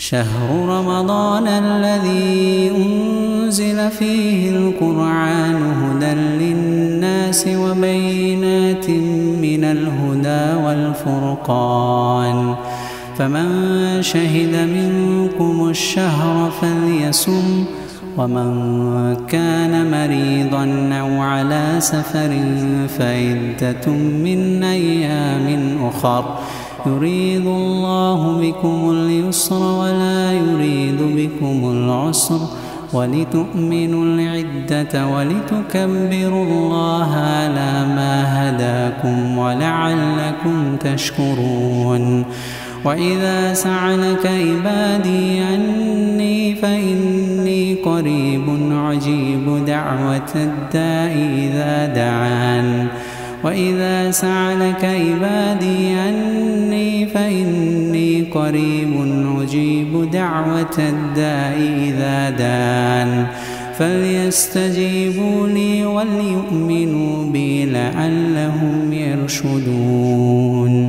شهر رمضان الذي أنزل فيه القرآن هدى للناس وبينات من الهدى والفرقان. فمن شهد منكم الشهر فليسم ومن كان مريضا أو على سفر فعدة من أيام أخر. يريد الله بكم اليسر ولا يريد بكم العسر ولتؤمنوا العدة ولتكبروا الله على ما هداكم ولعلكم تشكرون. وإذا سعلك عبادي عني فإني قريب عجيب دعوة الداء إذا دعان وإذا سعلك عبادي عني فإني قريب أجيب دعوة الداء إذا دان فليستجيبوا لي وليؤمنوا بي لعلهم يرشدون